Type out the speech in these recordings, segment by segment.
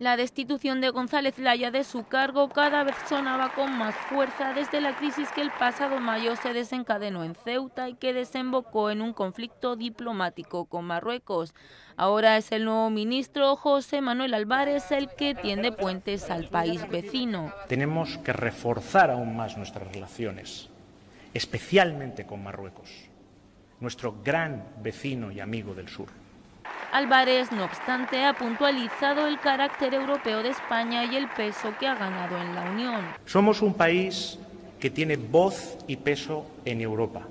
La destitución de González Laya de su cargo cada vez sonaba con más fuerza desde la crisis que el pasado mayo se desencadenó en Ceuta y que desembocó en un conflicto diplomático con Marruecos. Ahora es el nuevo ministro José Manuel Álvarez el que tiende puentes al país vecino. Tenemos que reforzar aún más nuestras relaciones, especialmente con Marruecos, nuestro gran vecino y amigo del sur. Álvarez, no obstante, ha puntualizado el carácter europeo de España y el peso que ha ganado en la Unión. Somos un país que tiene voz y peso en Europa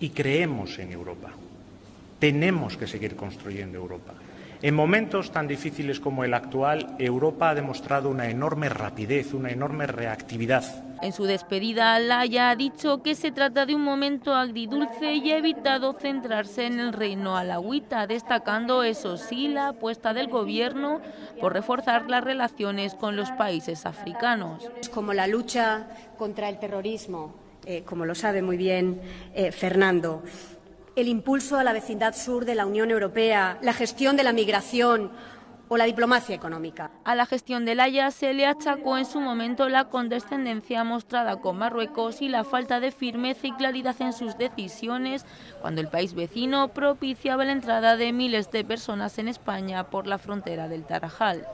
y creemos en Europa. Tenemos que seguir construyendo Europa. En momentos tan difíciles como el actual, Europa ha demostrado una enorme rapidez, una enorme reactividad. En su despedida, Laya ha dicho que se trata de un momento agridulce y ha evitado centrarse en el reino alawita, destacando, eso sí, la apuesta del gobierno por reforzar las relaciones con los países africanos. Como la lucha contra el terrorismo, eh, como lo sabe muy bien eh, Fernando, el impulso a la vecindad sur de la Unión Europea, la gestión de la migración, o la diplomacia económica. A la gestión de la Haya se le achacó en su momento la condescendencia mostrada con Marruecos y la falta de firmeza y claridad en sus decisiones cuando el país vecino propiciaba la entrada de miles de personas en España por la frontera del Tarajal.